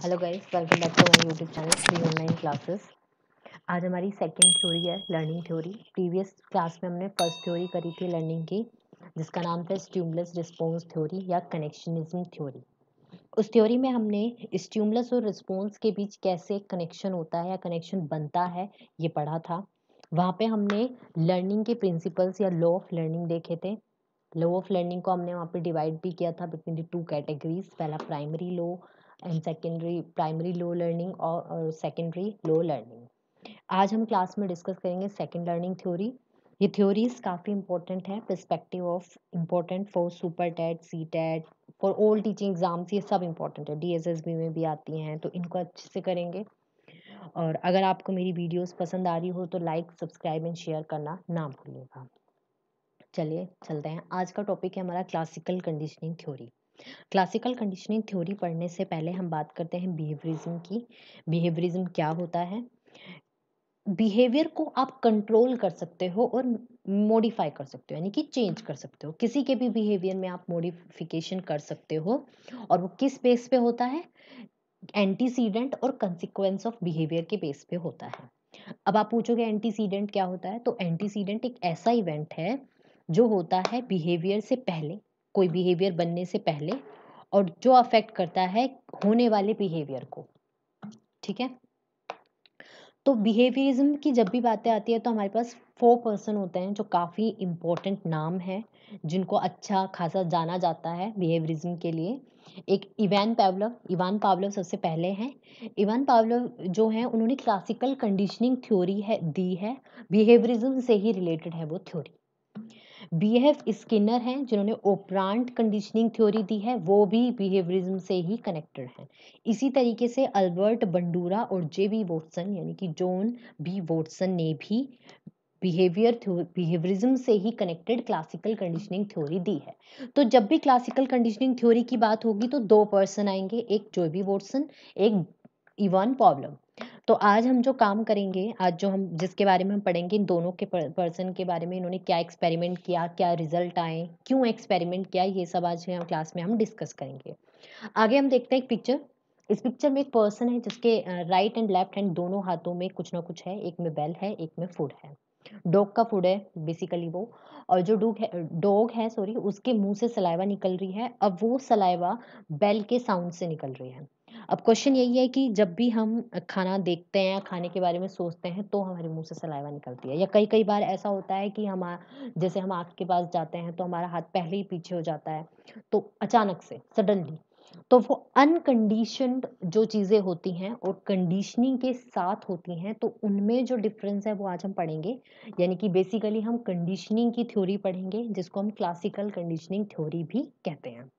Hello guys welcome back to my YouTube channel free online classes आज हमारी second theory है learning theory previous class में हमने first theory करी थी लर्निंग की, जिसका नाम था स्ट्यूमलस रिस्पॉन्स थ्योरी या कनेक्शनिज्म थ्योरी उस थ्योरी में हमने स्ट्यूमलस और रिस्पॉन्स के बीच कैसे कनेक्शन होता है या कनेक्शन बनता है, ये पढ़ा था। वहाँ पे हमने लर्निंग के प्रिंसिपल्स या लॉ ऑफ़ लर्निंग देखे थे। लॉ ऑफ़ लर्निंग को हमने वहाँ पे डिवाइड भी किया था बिटवीन द टू कैटेगरीज पहला primary law and secondary primary law learning और सेकेंडरी लो लर्निंग आज हम क्लास में डिस्कस करेंगे सेकेंड लर्निंग थ्योरी ये थ्योरीज काफ़ी इंपॉर्टेंट है perspective of important for super TET C TET for all teaching exams ये सब इंपॉर्टेंट है. डी एस एस बी में भी आती हैं तो इनको अच्छे से करेंगे. और अगर आपको मेरी वीडियोस पसंद आ रही हो तो लाइक सब्सक्राइब एंड शेयर करना ना भूलिएगा. चलिए, चलते हैं. आज का टॉपिक है हमारा classical conditioning theory classical conditioning theory पढ़ने से पहले हम बात करते हैं बिहेवियरिज्म की। बिहेवियरिज्म क्या होता है? बिहेवियर को आप कंट्रोल कर सकते हो और मॉडिफाई कर सकते हो, यानी कि चेंज कर सकते हो। किसी के भी बिहेवियर में आप मॉडिफिकेशन कर सकते हो और वो किस बेस पे होता है? एंटीसीडेंट और कंसिक्वेंस ऑफ़ बिहेवियर के बेस पे होता है। अब आप पूछोगे एंटीसीडेंट क्या होता है? तो एंटीसीडेंट एक ऐसा इवेंट है जो होता है बिहेवियर से पहले। कोई बिहेवियर बनने से पहले और जो अफेक्ट करता है होने वाले बिहेवियर को। ठीक है? तो बिहेवियरिज्म की जब भी बातें आती है तो हमारे पास फोर पर्सन होते हैं जो काफ़ी इम्पोर्टेंट नाम है, जिनको अच्छा खासा जाना जाता है बिहेवियरिज्म के लिए। एक इवान पावलव इवान पावलव सबसे पहले हैं। इवान पावलव जो हैं, उन्होंने क्लासिकल कंडीशनिंग थ्योरी है, दी है। बिहेवियरिज्म से ही रिलेटेड है वो थ्योरी बी एफ़ स्किनर हैं, जिन्होंने ओपरांट कंडीशनिंग थ्योरी दी है, वो भी बिहेवियरिज्म से ही कनेक्टेड हैं। इसी तरीके से अल्बर्ट बंडूरा और जे बी वोटसन यानी कि जॉन बी वोटसन ने भी बिहेवियर बिहेवियरिज्म से ही कनेक्टेड क्लासिकल कंडीशनिंग थ्योरी दी है। तो जब भी क्लासिकल कंडीशनिंग थ्योरी की बात होगी तो दो पर्सन आएँगे, एक जोबी वोटसन एक इवान प्रॉब्लम तो आज हम जो काम करेंगे, आज जो हम, जिसके बारे में हम पढ़ेंगे, इन दोनों के पर्सन के बारे में, इन्होंने क्या एक्सपेरिमेंट किया, क्या रिज़ल्ट आए, क्यों एक्सपेरिमेंट किया, ये सब आज हम क्लास में हम डिस्कस करेंगे। आगे हम देखते हैं एक पिक्चर इस पिक्चर में एक पर्सन है, जिसके राइट एंड लेफ़्ट हैंड दोनों हाथों में कुछ ना कुछ है, एक में बेल है, एक में फ़ूड है। डॉग का फ़ूड है बेसिकली वो। और जो डॉग है डॉग है सॉरी उसके मुँह से सलाइवा निकल रही है, अब वो सलाइवा बेल के साउंड से निकल रही है। अब क्वेश्चन यही है कि जब भी हम खाना देखते हैं, खाने के बारे में सोचते हैं तो हमारे मुँह से सलाइवा निकलती है। या कई कई बार ऐसा होता है कि हम जैसे हम आँख के पास जाते हैं तो हमारा हाथ पहले ही पीछे हो जाता है तो अचानक से सडनली तो वो अनकंडीशनड जो चीज़ें होती हैं और कंडीशनिंग के साथ होती हैं तो उनमें जो डिफरेंस है वो आज हम पढ़ेंगे। यानी कि बेसिकली हम कंडीशनिंग की थ्योरी पढ़ेंगे, जिसको हम क्लासिकल कंडीशनिंग थ्योरी भी कहते हैं।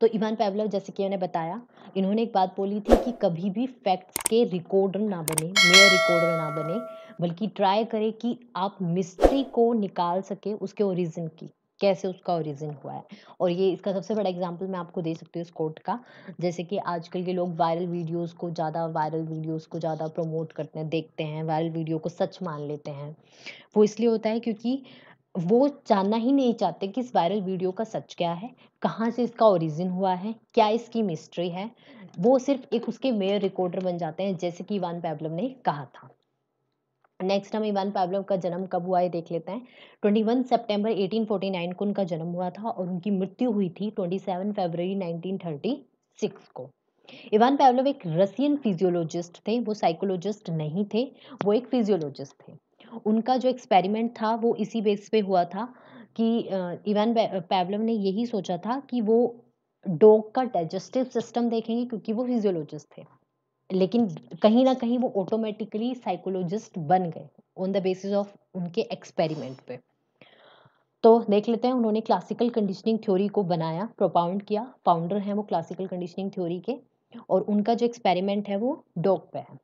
तो इवान पैवलव जैसे कि मैंने बताया, इन्होंने एक बात बोली थी कि कभी भी फैक्ट्स के रिकॉर्डर ना बने मेयर रिकॉर्डर ना बने, बल्कि ट्राई करें कि आप मिस्ट्री को निकाल सके उसके ओरिजिन की, कैसे उसका ओरिजिन हुआ है। और ये इसका सबसे बड़ा एग्जांपल मैं आपको दे सकती हूँ इस कोर्ट का, जैसे कि आजकल के लोग वायरल वीडियोस को ज़्यादा वायरल वीडियोस को ज़्यादा प्रमोट करते हैं, देखते हैं वायरल वीडियो को सच मान लेते हैं। वो इसलिए होता है क्योंकि वो जानना ही नहीं चाहते कि इस वायरल वीडियो का सच क्या है, कहाँ से इसका ओरिजिन हुआ है, क्या इसकी मिस्ट्री है। वो सिर्फ़ एक उसके मेयर रिकॉर्डर बन जाते हैं, जैसे कि इवान पैबलम ने कहा था। नेक्स्ट हम इवान पैबलम का जन्म कब हुआ है देख लेते हैं। 21 सितंबर 1849 को उनका जन्म हुआ था और उनकी मृत्यु हुई थी 27 फरवरी 1936 को। इवान पैवलोव एक रसियन फिजियोलॉजिस्ट थे, वो साइकोलॉजिस्ट नहीं थे, वो एक फिजियोलॉजिस्ट थे। उनका जो एक्सपेरिमेंट था, वो इसी बेस पे हुआ था कि इवान पैवलव ने यही सोचा था कि वो डॉग का डाइजेस्टिव सिस्टम देखेंगे क्योंकि वो फिजियोलॉजिस्ट थे। लेकिन कहीं ना कहीं वो ऑटोमेटिकली साइकोलॉजिस्ट बन गए ऑन द बेसिस ऑफ़ उनके एक्सपेरिमेंट पे। तो देख लेते हैं, उन्होंने क्लासिकल कंडीशनिंग थ्योरी को बनाया प्रोपाउंड किया। फाउंडर हैं वो क्लासिकल कंडीशनिंग थ्योरी के और उनका जो एक्सपेरिमेंट है वो डॉग पे है।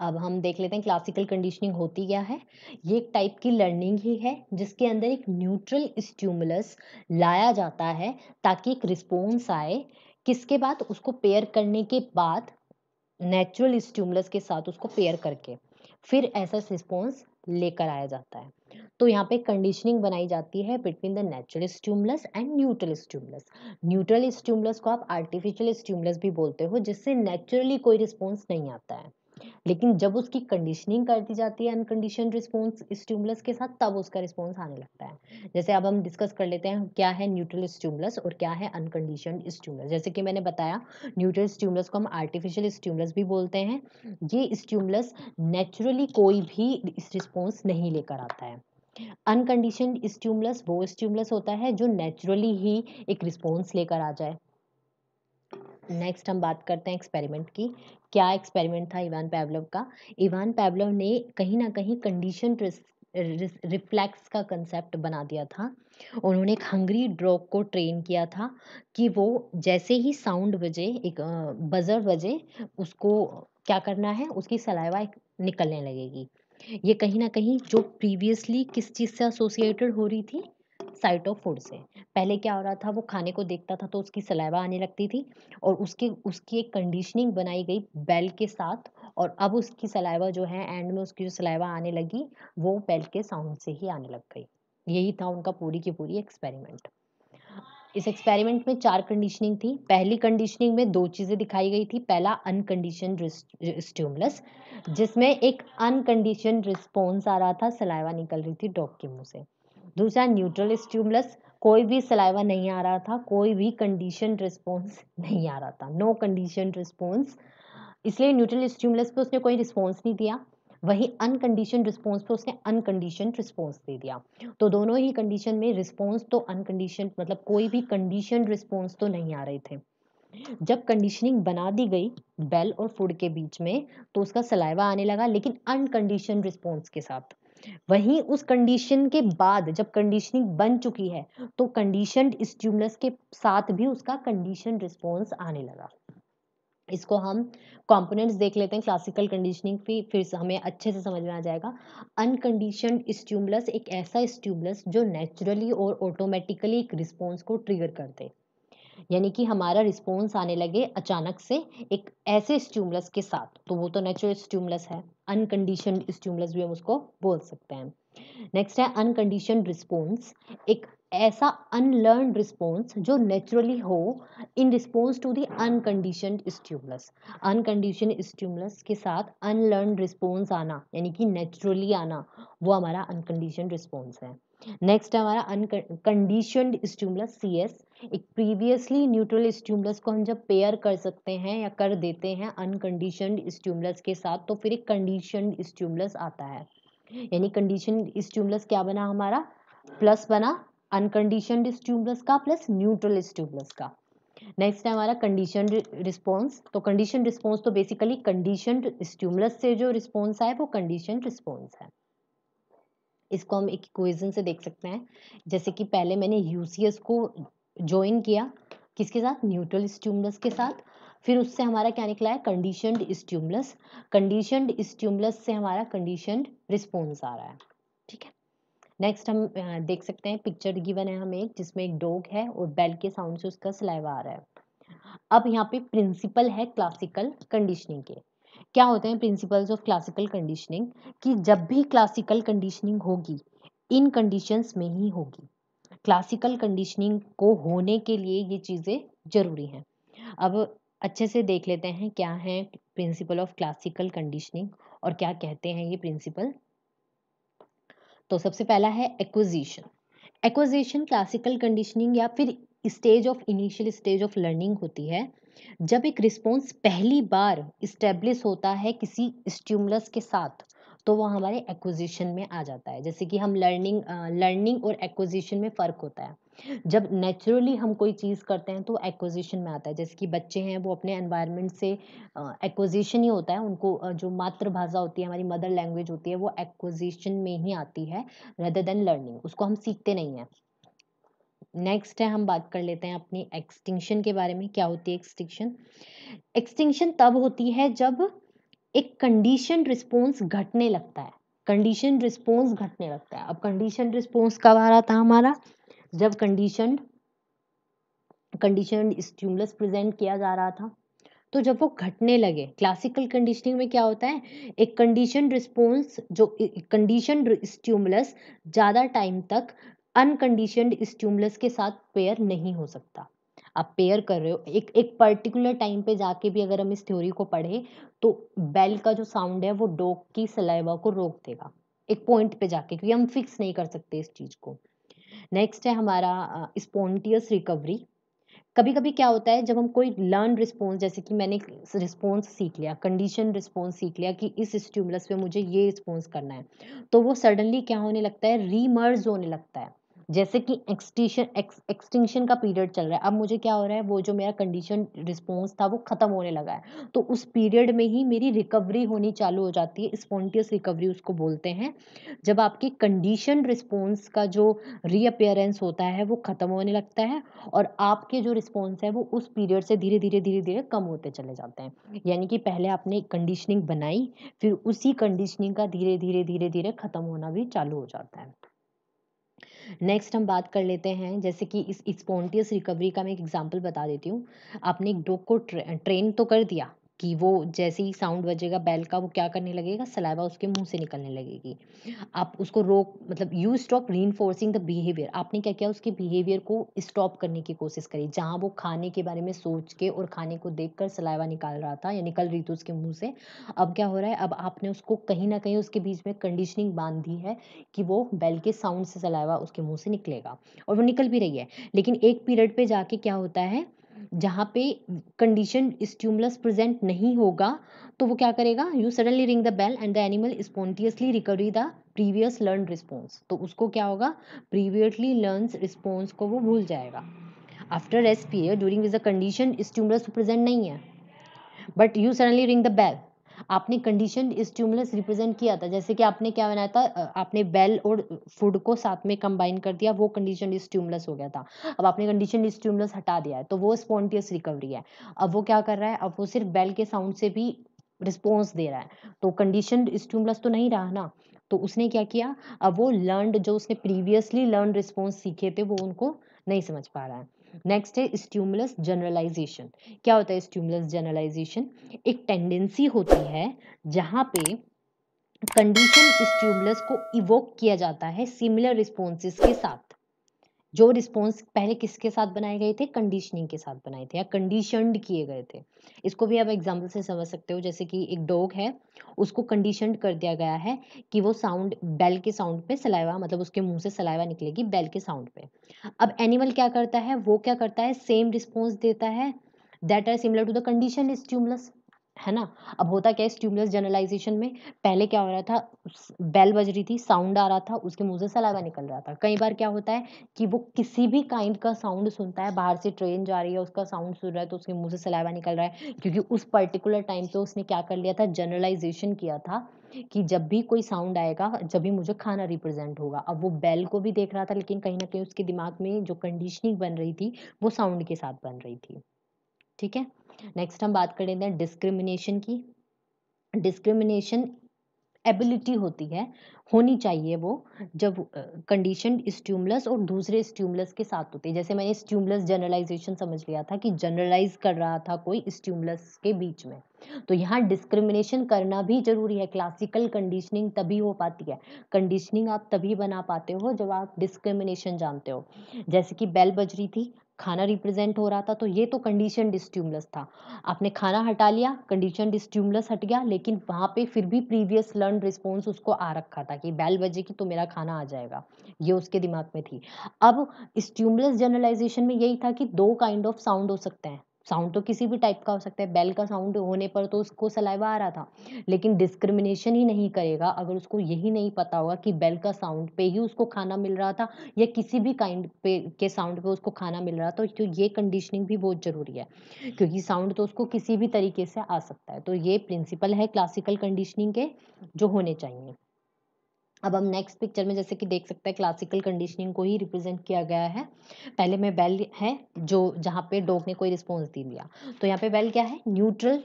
अब हम देख लेते हैं क्लासिकल कंडीशनिंग होती क्या है। ये एक टाइप की लर्निंग ही है, जिसके अंदर एक न्यूट्रल स्ट्यूमुलस लाया जाता है ताकि एक रिस्पॉन्स आए। किसके बाद? उसको पेयर करने के बाद नेचुरल स्ट्यूमुलस के साथ उसको पेयर करके फिर ऐसा रिस्पॉन्स लेकर आया जाता है। तो यहाँ पे कंडीशनिंग बनाई जाती है between the natural stimulus and neutral stimulus neutral stimulus को आप आर्टिफिशियल स्ट्यूमलस भी बोलते हो, जिससे नेचुरली कोई रिस्पॉन्स नहीं आता है। लेकिन जब उसकी कंडीशनिंग कर दी जाती है अनकंडीशन रिस्पॉन्स स्ट्यूमलस के साथ, तब उसका रिस्पॉन्स आने लगता है। जैसे अब हम डिस्कस कर लेते हैं क्या है न्यूट्रल स्ट्यूमलस और क्या है अनकंडीशन स्ट्यूमलस जैसे कि मैंने बताया न्यूट्रल स्ट्यूमलस को हम आर्टिफिशियल स्ट्यूमलस भी बोलते हैं। ये स्ट्यूमलस नेचुरली कोई भी रिस्पॉन्स नहीं लेकर आता है। अनकंडीशन स्ट्यूमलस वो स्ट्यूमलस होता है जो नेचुरली ही एक रिस्पॉन्स लेकर आ जाए। नेक्स्ट हम बात करते हैं एक्सपेरिमेंट की। क्या एक्सपेरिमेंट था इवान पैवलव का? इवान पैवलव ने कहीं ना कहीं कंडीशन रिफ्लेक्स का कंसेप्ट बना दिया था। उन्होंने एक हंगरी ड्रॉग को ट्रेन किया था कि वो जैसे ही साउंड बजे, एक बजर बजे, उसको क्या करना है? उसकी सलाइवा निकलने लगेगी। ये कहीं ना कहीं जो प्रीवियसली किस चीज़ से एसोसिएटेड हो रही थी? साइट ऑफ़ फ़ूड से। पहले क्या हो रहा था, वो खाने को देखता था तो उसकी सलाइवा आने लगती थी और उसके, उसकी एक कंडीशनिंग बनाई गई बेल के साथ और अब उसकी सलाइवा जो है एंड में उसकी जो सलाइवा आने लगी, वो बेल के साउंड से ही आने लग गई। यही था उनका पूरी की पूरी एक्सपेरिमेंट इस एक्सपेरिमेंट में चार कंडीशनिंग थी। पहली कंडीशनिंग में दो चीज़ें दिखाई गई थी। पहला अनकंडीशन स्ट्यूमलस जिसमें एक अनकंडीशन रिस्पॉन्स आ रहा था सलाइवा निकल रही थी डॉग के मुँह से। दूसरा न्यूट्रल स्ट्यूमलस कोई भी सलाइवा नहीं आ रहा था, कोई भी कंडीशन रिस्पॉन्स नहीं आ रहा था नो कंडीशन रिस्पॉन्स इसलिए न्यूट्रल स्ट्यूमलस पे उसने कोई रिस्पॉन्स नहीं दिया, वही अनकंडीशन रिस्पॉन्स पे उसने अनकंडीशन रिस्पॉन्स दे दिया। तो दोनों ही कंडीशन में रिस्पॉन्स तो अनकंडीशन मतलब कोई भी कंडीशन रिस्पॉन्स तो नहीं आ रहे थे। जब कंडीशनिंग बना दी गई बेल और फ़ूड के बीच में तो उसका सलाइवा आने लगा, लेकिन अनकंडीशन रिस्पॉन्स के साथ। वहीं उस कंडीशन के बाद जब कंडीशनिंग बन चुकी है तो कंडीशन स्ट्यूमलस के साथ भी उसका कंडीशन रिस्पॉन्स आने लगा। इसको हम कंपोनेंट्स देख लेते हैं क्लासिकल कंडीशनिंग फिर फिर हमें अच्छे से समझ में आ जाएगा। अनकंडीशन स्ट्यूमलस एक ऐसा स्ट्यूमलस जो नेचुरली और ऑटोमेटिकली एक रिस्पॉन्स को ट्रिगर कर दे यानी कि हमारा रिस्पॉन्स आने लगे अचानक से एक ऐसे स्ट्यूमलस के साथ। तो वो तो नेचुरल स्ट्यूमलस है। अनकंडीशन स्ट्यूमलस भी हम उसको बोल सकते हैं। नेक्स्ट है अनकंडीशन रिस्पॉन्स एक ऐसा अनलर्न रिस्पॉन्स जो नेचुरली हो in response to the uncondition stimulus uncondition stimulus के साथ अनलर्न रिस्पॉन्स आना, यानी कि नेचुरली आना, वो हमारा अनकंडीशन रिस्पॉन्स है। नेक्स्ट हमारा अनकंडीशनड स्ट्यूमलस सी एस एक प्रीवियसली न्यूट्रल स्ट्यूमलस को हम जब पेयर कर सकते हैं या कर देते हैं अनकंडीशनड स्ट्यूमलस के साथ तो फिर एक कंडीशनड स्ट्यूमलस आता है। यानी कंडीशन स्ट्यूमलस क्या बना हमारा? प्लस बना अनकंडीशनड स्ट्यूमलस का प्लस न्यूट्रल स्ट्यूमलस का। नेक्स्ट है हमारा कंडीशन रिस्पॉन्स तो कंडीशन रिस्पॉन्स तो बेसिकली कंडीशन स्ट्यूमलस से जो रिस्पॉन्स आए वो कंडीशन रिस्पॉन्स है। इसको हम एक इक्वेशन से देख सकते हैं। जैसे कि पहले मैंने यूसीएस को ज्वाइन किया किसके साथ? न्यूट्रल स्ट्यूमलस के साथ। फिर उससे हमारा क्या निकला है? कंडीशनड स्ट्यूमलस कंडीशनड स्ट्यूमलस से हमारा कंडीशनड रिस्पॉन्स आ रहा है। ठीक है? नेक्स्ट हम देख सकते हैं। पिक्चर गिवन है हमें एक, जिसमें एक डॉग है और बेल के साउंड से उसका सलाइवा आ रहा है। अब यहाँ पे प्रिंसिपल है क्लासिकल कंडीशनिंग के। क्या होते हैं प्रिंसिपल्स ऑफ़ क्लासिकल कंडीशनिंग कि जब भी क्लासिकल कंडीशनिंग होगी, इन कंडीशंस में ही होगी। क्लासिकल कंडीशनिंग को होने के लिए ये चीज़ें ज़रूरी हैं। अब अच्छे से देख लेते हैं क्या है प्रिंसिपल ऑफ़ क्लासिकल कंडीशनिंग और क्या कहते हैं ये प्रिंसिपल तो सबसे पहला है एक्विजिशन एक्विजिशन क्लासिकल कंडीशनिंग या फिर stage of initial stage of learning होती है। जब एक रिस्पॉन्स पहली बार इस्टेब्लिश होता है किसी स्ट्यूमलस के साथ तो वो हमारे एक्विजिशन में आ जाता है। जैसे कि हम लर्निंग लर्निंग और एक्विजिशन में फ़र्क होता है। जब नेचुरली हम कोई चीज़ करते हैं तो एक्विजिशन में आता है। जैसे कि बच्चे हैं, वो अपने एनवायरनमेंट से एक्विजिशन ही होता है। उनको जो मातृभाषा होती है, हमारी मदर लैंग्वेज होती है, वो एक्विजिशन में ही आती है रेदर देन लर्निंग उसको हम सीखते नहीं हैं। नेक्स्ट है, हम बात कर लेते हैं अपनी एक्सटिंक्शन के बारे में, क्या होती है एक्सटिंक्शन एक्सटिंक्शन तब होती है जब एक कंडीशन रिस्पॉन्स घटने लगता है। कंडीशन रिस्पॉन्स घटने लगता है। अब कंडीशन रिस्पॉन्स कब आ रहा था हमारा? जब कंडीशन कंडीशन स्ट्यूमलस प्रेजेंट किया जा रहा था। तो जब वो घटने लगे क्लासिकल कंडीशनिंग में क्या होता है? एक कंडीशन रिस्पॉन्स जो कंडीशन स्ट्यूमुलस ज़्यादा टाइम तक अनकंडीशनड स्ट्यूमुलस के साथ पेयर नहीं हो सकता। आप पेयर कर रहे हो। एक एक पर्टिकुलर टाइम पे जाके भी अगर हम इस थ्योरी को पढ़े तो बेल का जो साउंड है, वो डॉग की सलाइवा को रोक देगा। एक पॉइंट पे जाके, क्योंकि हम फिक्स नहीं कर सकते इस चीज़ को। नेक्स्ट है हमारा स्पॉन्टियस रिकवरी कभी कभी क्या होता है, जब हम कोई लर्न रिस्पॉन्स जैसे कि मैंने रिस्पॉन्स सीख लिया कंडीशन रिस्पॉन्स सीख लिया कि इस स्टिमुलस पे मुझे ये रिस्पॉन्स करना है तो वो सडनली क्या होने लगता है रीमर्ज होने लगता है। जैसे कि एक्सटिशन एक्सटिंक्शन का पीरियड चल रहा है। अब मुझे क्या हो रहा है? वो जो मेरा कंडीशन रिस्पॉन्स था, वो ख़त्म होने लगा है। तो उस पीरियड में ही मेरी रिकवरी होनी चालू हो जाती है। स्पॉन्टियस रिकवरी उसको बोलते हैं। जब आपकी कंडीशन रिस्पॉन्स का जो रीअपेयरेंस होता है, वो ख़त्म होने लगता है और आपके जो रिस्पॉन्स है, वो उस पीरियड से धीरे धीरे धीरे धीरे कम होते चले जाते हैं। यानी कि पहले आपने कंडीशनिंग बनाई, फिर उसी कंडीशनिंग का धीरे धीरे धीरे धीरे ख़त्म होना भी चालू हो जाता है। नेक्स्ट हम बात कर लेते हैं जैसे कि इस स्पॉन्टियस रिकवरी का मैं एक एग्जांपल बता देती हूँ। आपने एक डॉग को ट्रे, ट्रेन तो कर दिया कि वो जैसे ही साउंड बजेगा, बैल का वो क्या करने लगेगा? सलाइवा उसके मुँह से निकलने लगेगी। आप उसको रोक मतलब यू स्टॉप री द बिहेवियर आपने क्या किया? उसके बिहेवियर को स्टॉप करने की कोशिश करी, जहाँ वो खाने के बारे में सोच के और खाने को देख कर सलाइवा निकाल रहा था, या निकल रही थी उसके मुँह से। अब क्या हो रहा है? अब आपने उसको कहीं ना कहीं उसके बीच में कंडीशनिंग बाँध दी है कि वो बैल के साउंड से सलाइवा उसके मुँह से निकलेगा। और वो निकल भी रही है। लेकिन एक पीरियड पर जाके क्या होता है? जहाँ पे कंडीशन स्ट्यूमलस प्रेजेंट नहीं होगा तो वो क्या करेगा? You suddenly ring the bell and the animal spontaneously recovery the previous learn response तो उसको क्या होगा? प्रीवियसली लर्न रिस्पॉन्स को वो भूल जाएगा। After rest period during which the condition stimulus present नहीं है but you suddenly ring the bell आपने कंडीशन स्टिमुलस रिप्रेजेंट किया था। जैसे कि आपने क्या बनाया था? आपने बेल और फ़ूड को साथ में कंबाइन कर दिया, वो कंडीशन स्टिमुलस हो गया था। अब आपने कंडीशन स्टिमुलस हटा दिया है तो वो स्पॉन्टियस रिकवरी है। अब वो क्या कर रहा है? अब वो सिर्फ़ बेल के साउंड से भी रिस्पॉन्स दे रहा है। तो कंडीशन स्टिमुलस तो नहीं रहा ना? तो उसने क्या किया? अब वो लर्न जो उसने प्रीवियसली लर्न रिस्पॉन्स सीखे थे, वो उनको नहीं समझ पा रहा है। नेक्स्ट है स्ट्यूमुलस जनरलाइजेशन क्या होता है स्ट्यूमुलस जनरलाइजेशन एक टेंडेंसी होती है जहाँ पे कंडीशन स्ट्यूमुलस को इवोक किया जाता है सिमिलर रिस्पॉन्सेस के साथ। जो रिस्पॉन्स पहले किसके साथ बनाए गए थे? कंडीशनिंग के साथ बनाए थे या कंडीशनड किए गए थे। इसको भी आप एग्ज़ाम्पल से समझ सकते हो, जैसे कि एक डॉग है, उसको कंडीशनड कर दिया गया है कि वो साउंड बेल के साउंड पे सलाइवा मतलब उसके मुँह से सलाइवा निकलेगी बेल के साउंड पे। अब एनिमल क्या करता है? वो क्या करता है? सेम रिस्पॉन्स देता है। That are similar to the condition stimulus है ना? अब होता क्या है स्टिमुलस जनरलाइजेशन में पहले क्या हो रहा था बेल बज रही थी साउंड आ रहा था, उसके मुँह से सलावा निकल रहा था। कई बार क्या होता है कि वो किसी भी काइंड का साउंड सुनता है, बाहर से ट्रेन जा रही है, उसका साउंड सुन रहा है तो उसके मुँह से सलावा निकल रहा है, क्योंकि उस पर्टिकुलर टाइम पे उसने क्या कर लिया था जनरलाइजेशन किया था कि जब भी कोई साउंड आएगा, जब भी मुझे खाना रिप्रेजेंट होगा। अब वो बेल को भी देख रहा था, लेकिन कहीं ना कहीं उसके दिमाग में जो कंडीशनिंग बन रही थी, वो साउंड के साथ बन रही थी। ठीक है? नेक्स्ट हम बात कर लेते हैं डिस्क्रिमिनेशन की। डिस्क्रिमिनेशन एबिलिटी होती है, होनी चाहिए वो जब कंडीशन स्ट्यूमलस और दूसरे स्ट्यूमलस के साथ होती है। जैसे मैंने स्ट्यूमलस जनरलाइजेशन समझ लिया था कि जनरलाइज कर रहा था कोई स्ट्यूमलस के बीच में। तो यहाँ डिस्क्रिमिनेशन करना भी ज़रूरी है। क्लासिकल कंडीशनिंग तभी हो पाती है। कंडीशनिंग आप तभी बना पाते हो जब आप डिस्क्रिमिनेशन जानते हो। जैसे कि बेल बज रही थी खाना रिप्रेजेंट हो रहा था तो ये तो कंडीशन डिस्ट्यूमलस था। आपने खाना हटा लिया कंडीशन डिस्ट्यूमलस हट गया, लेकिन वहाँ पे फिर भी प्रीवियस लर्न रिस्पॉन्स उसको आ रखा था कि बैल बजे की तो मेरा खाना आ जाएगा। ये उसके दिमाग में थी। अब स्ट्यूमलस जनरलाइजेशन में यही था कि दो काइंड ऑफ़ साउंड हो सकते हैं। साउंड तो किसी भी टाइप का हो सकता है, बेल का साउंड होने पर तो उसको सलाइवा आ रहा था, लेकिन डिस्क्रिमिनेशन ही नहीं करेगा, अगर उसको यही नहीं पता होगा कि बेल का साउंड पे ही उसको खाना मिल रहा था या किसी भी काइंड पे, के साउंड पे उसको खाना मिल रहा था तो ये कंडीशनिंग भी बहुत ज़रूरी है, क्योंकि साउंड तो उसको किसी भी तरीके से आ सकता है तो ये प्रिंसिपल है क्लासिकल कंडीशनिंग के, जो होने चाहिए। अब हम नेक्स्ट पिक्चर में जैसे कि देख सकते हैं क्लासिकल कंडीशनिंग को ही रिप्रेजेंट किया गया है। पहले में बेल है, जो, जहाँ पे डॉग ने कोई रिस्पॉन्स दे दिया। तो यहाँ पे बेल क्या है? न्यूट्रल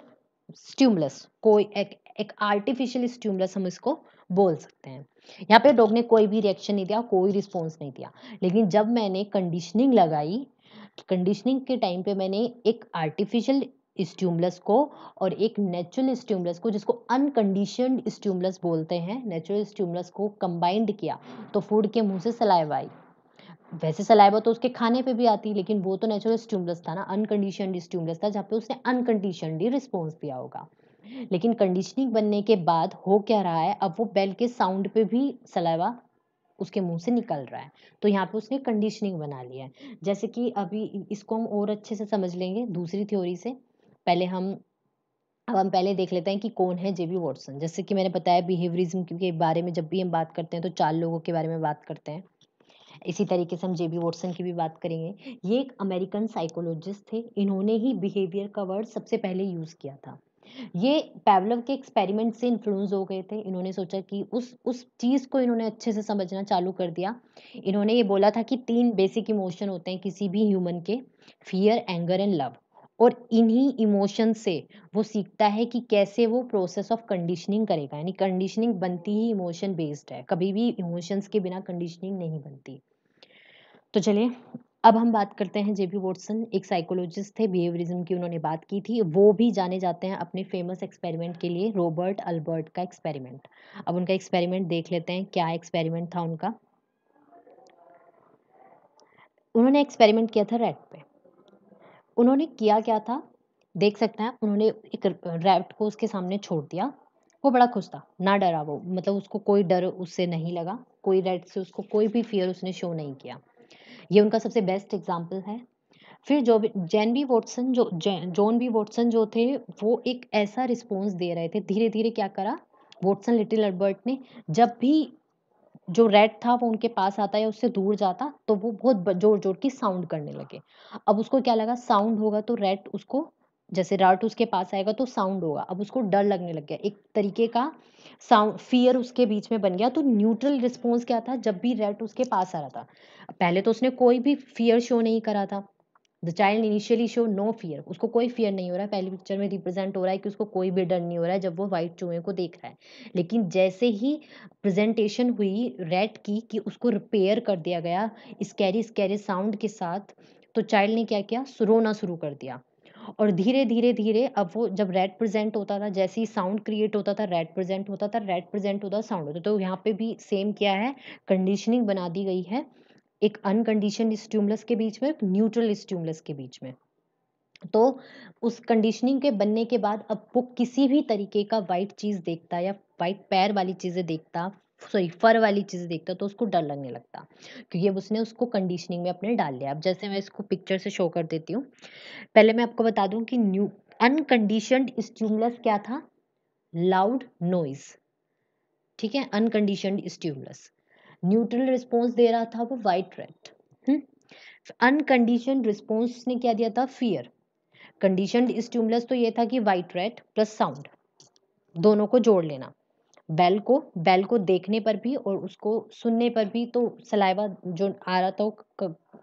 स्ट्यूमलस कोई एक एक आर्टिफिशियल स्ट्यूमलस हम इसको बोल सकते हैं। यहाँ पे डॉग ने कोई भी रिएक्शन नहीं दिया, कोई रिस्पॉन्स नहीं दिया। लेकिन जब मैंने कंडीशनिंग लगाई कंडीशनिंग के टाइम पे मैंने एक आर्टिफिशियल स्ट्यूमलस को और एक नेचुरल स्ट्यूमलस को, जिसको अनकंडीशनड स्ट्यूमलस बोलते हैं, नेचुरल स्ट्यूमलस को कंबाइंड किया तो फ़ूड के मुँह से सलाइवा आई। वैसे सलाइवा तो उसके खाने पे भी आती, लेकिन वो तो नेचुरल स्ट्यूमलस था ना, अनकंडीशनड स्ट्यूमलस था, जहाँ पे उसने अनकंडीशनड रिस्पॉन्स दिया होगा। लेकिन कंडीशनिंग बनने के बाद हो क्या रहा है, अब वो बेल के साउंड पे भी सलाइवा उसके मुँह से निकल रहा है तो यहाँ पे उसने कंडीशनिंग बना लिया है। जैसे कि अभी इसको हम और अच्छे से समझ लेंगे, दूसरी थ्योरी से। पहले हम, अब हम पहले देख लेते हैं कि कौन है जेबी वॉटसन जैसे कि मैंने बताया बिहेवियरिज्म के बारे में जब भी हम बात करते हैं तो चार लोगों के बारे में बात करते हैं। इसी तरीके से हम जेबी वॉटसन की भी बात करेंगे। ये एक अमेरिकन साइकोलॉजिस्ट थे। इन्होंने ही बिहेवियर का वर्ड सबसे पहले यूज़ किया था। ये पैवलव के एक्सपेरिमेंट से इन्फ्लुएंस हो गए थे। इन्होंने सोचा कि उस उस चीज़ को इन्होंने अच्छे से समझना चालू कर दिया। इन्होंने ये बोला था कि तीन बेसिक इमोशन होते हैं किसी भी ह्यूमन के फियर एंगर एंड लव और इन्हीं इमोशन से वो सीखता है कि कैसे वो प्रोसेस ऑफ़ कंडीशनिंग करेगा। यानी कंडीशनिंग बनती ही इमोशन बेस्ड है। कभी भी इमोशंस के बिना कंडीशनिंग नहीं बनती। तो चलिए, अब हम बात करते हैं जेबी वॉटसन एक साइकोलॉजिस्ट थे बिहेवियरिज्म की उन्होंने बात की थी। वो भी जाने जाते हैं अपने फ़ेमस एक्सपेरिमेंट के लिए रॉबर्ट अल्बर्ट का एक्सपेरिमेंट अब उनका एक्सपेरिमेंट देख लेते हैं, क्या एक्सपेरिमेंट था उनका। उन्होंने एक्सपेरिमेंट किया था रैट पे। उन्होंने किया क्या था? देख सकते हैं, उन्होंने एक रैट को उसके सामने छोड़ दिया। वो बड़ा खुश था, ना डरा वो मतलब उसको कोई डर उससे नहीं लगा, कोई रैट से उसको कोई भी फियर उसने शो नहीं किया। ये उनका सबसे बेस्ट एग्ज़ाम्पल है। फिर जो जैन बी वॉटसन जो जॉन बी वॉटसन जो थे, वो एक ऐसा रिस्पॉन्स दे रहे थे धीरे धीरे क्या करा? वॉटसन लिटिल अल्बर्ट ने, जब भी जो रेड था वो उनके पास आता या उससे दूर जाता तो वो बहुत ज़ोर ज़ोर की साउंड करने लगे। अब उसको क्या लगा साउंड होगा तो रेड उसको, जैसे राट उसके पास आएगा तो साउंड होगा। अब उसको डर लगने लग गया। एक तरीके का साउंड फियर उसके बीच में बन गया। तो न्यूट्रल रिस्पॉन्स क्या था, जब भी रेट उसके पास आ रहा था। पहले तो उसने कोई भी फियर शो नहीं करा था। The child initially show no fear उसको कोई फियर नहीं हो रहा। है पहली पिक्चर में रिप्रेजेंट हो रहा है कि उसको कोई भी डर नहीं हो रहा है जब वो व्हाइट चूहे को देख रहा है। लेकिन जैसे ही प्रेजेंटेशन हुई रेड की कि उसको रिपेयर कर दिया गया स्कैरी स्कैरी साउंड के साथ तो चाइल्ड ने क्या किया? रोना शुरू कर दिया। और धीरे धीरे धीरे अब वो जब रेड प्रेजेंट होता था, जैसे ही साउंड क्रिएट होता था रेड प्रेजेंट होता था रेड प्रेजेंट होता साउंड होता तो यहाँ पे भी सेम क्या है। कंडीशनिंग बना दी गई है। एक अनकंडीशन स्ट्यूमलस के बीच में, एक न्यूट्रल स्ट्यूमलस के बीच में। तो उस कंडीशनिंग के बनने के बाद अब वो किसी भी तरीके का वाइट चीज़ देखता या वाइट पैर वाली चीज़ें देखता सॉरी फर वाली चीज़ देखता तो उसको डर लगने लगता। क्योंकि अब उसने उसको कंडीशनिंग में अपने डाल लिया। अब जैसे मैं इसको पिक्चर से शो कर देती हूँ, पहले मैं आपको बता दूँ कि न्यू अनकंडीशनड स्ट्यूमलस क्या था? लाउड नॉइज़ ठीक है? अनकंडीशनड स्ट्यूमलस न्यूट्रल रिस्पॉन्स दे रहा था वो वाइट रेड अनकंडीशन रिस्पॉन्स ने क्या दिया था? फियर। कंडीशनड स्ट्यूमलस तो ये था कि वाइट रेड प्लस साउंड, दोनों को जोड़ लेना। बेल को बेल को देखने पर भी और उसको सुनने पर भी तो सलाइवा जो आ रहा था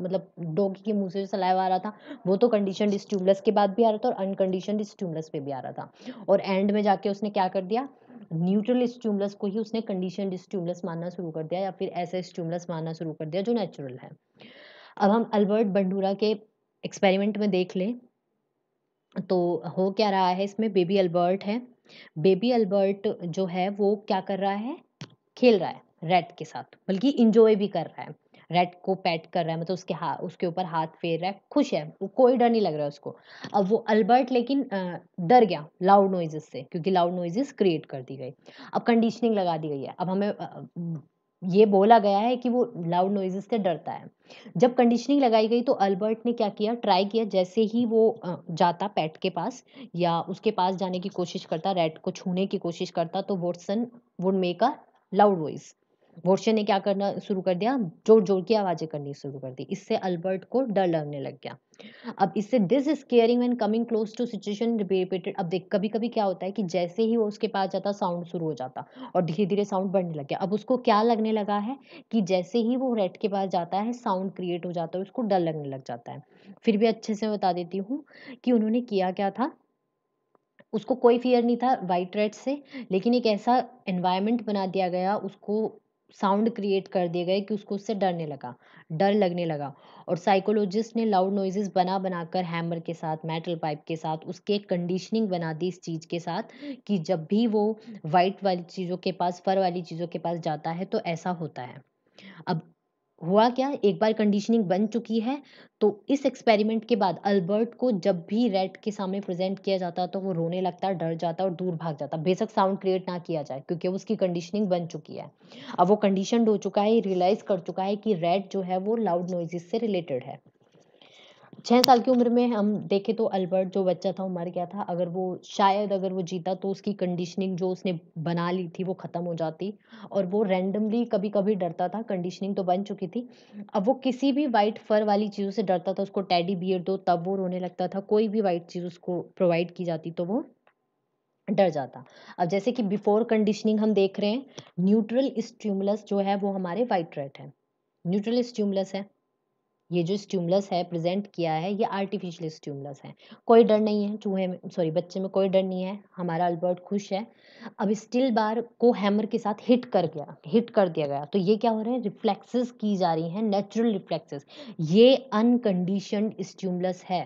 मतलब डॉगी के मुँह से जो सलाइवा आ रहा था, वो तो कंडीशन स्ट्यूमलस के बाद भी आ रहा था और अनकंडीशन स्ट्यूमलस पे भी आ रहा था। और एंड में जाके उसने क्या कर दिया? न्यूट्रल स्ट्यूमलस को ही उसने कंडीशन स्ट्यूमलस मानना शुरू कर दिया या फिर ऐसा स्ट्यूमलस मानना शुरू कर दिया जो नेचुरल है। अब हम अल्बर्ट बंडूरा के एक्सपेरिमेंट में देख लें तो हो क्या रहा है इसमें? बेबी अल्बर्ट है। बेबी अल्बर्ट जो है वो क्या कर रहा है? खेल रहा है रेड के साथ, बल्कि इंजॉय भी कर रहा है। रेड को पैट कर रहा है मतलब उसके हाथ उसके ऊपर हाथ फेर रहा है, खुश है वो कोई डर नहीं लग रहा है उसको। अब वो अल्बर्ट लेकिन डर गया लाउड नॉइजेस से, क्योंकि लाउड नॉइजेस क्रिएट कर दी गई। अब कंडीशनिंग लगा दी गई है। अब हमें ये बोला गया है कि वो लाउड नॉइजेस से डरता है। जब कंडीशनिंग लगाई गई तो अल्बर्ट ने क्या किया ट्राई किया, जैसे ही वो जाता पैट के पास या उसके पास जाने की कोशिश करता रेड को छूने की कोशिश करता तो Watson would make a loud voice Watson ने क्या करना शुरू कर दिया? ज़ोर ज़ोर की आवाज़ें करनी शुरू कर दी। इससे अल्बर्ट को डर लगने लग गया। अब इससे this is caring when coming close to situation repeated अब देख कभी कभी क्या होता है कि जैसे ही वो उसके पास जाता साउंड शुरू हो जाता और धीरे धीरे साउंड बढ़ने लग गया। अब उसको क्या लगने लगा है कि जैसे ही वो रेड के पास जाता है साउंड क्रिएट हो जाता है उसको डर लगने लग जाता है। फिर भी अच्छे से बता देती हूँ कि उन्होंने किया क्या था। उसको कोई फियर नहीं था वाइट रेड से, लेकिन एक ऐसा एनवायरनमेंट बना दिया गया, उसको साउंड क्रिएट कर दिए गए कि उसको उससे डरने लगा, डर लगने लगा। और साइकोलॉजिस्ट ने लाउड नॉइजेस बना बनाकर हैमर के साथ मेटल पाइप के साथ, उसके कंडीशनिंग बना दी इस चीज़ के साथ कि जब भी वो वाइट वाली चीज़ों के पास फर वाली चीज़ों के पास जाता है तो ऐसा होता है। अब हुआ क्या? एक बार कंडीशनिंग बन चुकी है तो इस एक्सपेरिमेंट के बाद अल्बर्ट को जब भी रेड के सामने प्रेजेंट किया जाता तो वो रोने लगता है डर जाता और दूर भाग जाता। बेशक साउंड क्रिएट ना किया जाए, क्योंकि उसकी कंडीशनिंग बन चुकी है। अब वो कंडीशन हो चुका है रियलाइज़ कर चुका है कि रेड जो है वो लाउड नॉइजेस से रिलेटेड है। छः साल की उम्र में हम देखें तो अल्बर्ट, जो बच्चा था, वो मर गया था। अगर वो, शायद अगर वो जीता तो उसकी कंडीशनिंग जो उसने बना ली थी, वो ख़त्म हो जाती। और वो रैंडमली कभी कभी डरता था। कंडीशनिंग तो बन चुकी थी। अब वो किसी भी वाइट फर वाली चीज़ों से डरता था, उसको टैडी बियर दो, तब वो रोने लगता था। कोई भी वाइट चीज़ उसको प्रोवाइड की जाती तो वो डर जाता। अब जैसे कि बिफोर कंडीशनिंग हम देख रहे हैं न्यूट्रल स्ट्यूमुलस जो है, वो हमारे वाइट रेट है। न्यूट्रल स्ट्यूमुलस है। ये जो स्ट्यूमलस है प्रेजेंट किया है, ये आर्टिफिशियल स्ट्यूमलस है। कोई डर नहीं है, चूहे में सॉरी बच्चे में कोई डर नहीं है, हमारा अल्बर्ट खुश है। अब स्टिल बार को हैमर के साथ हिट कर गया हिट कर दिया गया। तो ये क्या हो रहा है? रिफ्लेक्सेस की जा रही हैं नेचुरल रिफ्लेक्सेस ये अनकंडीशनड स्ट्यूमलस है।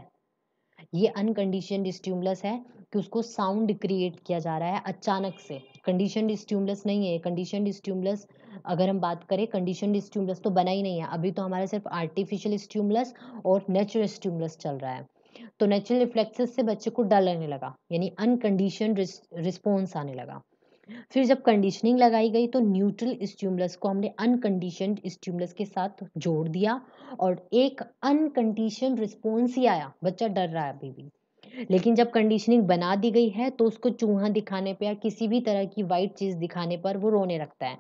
ये अनकंडीशनड स्ट्यूमलस है कि उसको साउंड क्रिएट किया जा रहा है अचानक से। कंडीशन स्ट्यूमलस नहीं है कंडीशन स्ट्यूमलस अगर हम बात करें कंडीशन स्ट्यूमलस तो बना ही नहीं है। अभी तो हमारा सिर्फ़ आर्टिफिशियल स्ट्यूमलस और नेचुरल स्ट्यूमलस चल रहा है। तो नेचुरल रिफ्लेक्सेस से बच्चे को डर लगने लगा, यानी अनकंडीशन रिस्पॉन्स आने लगा। फिर जब कंडीशनिंग लगाई गई तो न्यूट्रल स्ट्यूमलस को हमने अनकंडीशन स्ट्यूमलस के साथ जोड़ दिया और एक अनकंडीशन रिस्पॉन्स ही आया। बच्चा डर रहा है अभी भी। लेकिन जब कंडीशनिंग बना दी गई है तो उसको चूहा दिखाने पर या किसी भी तरह की वाइट चीज़ दिखाने पर वो रोने लगता है।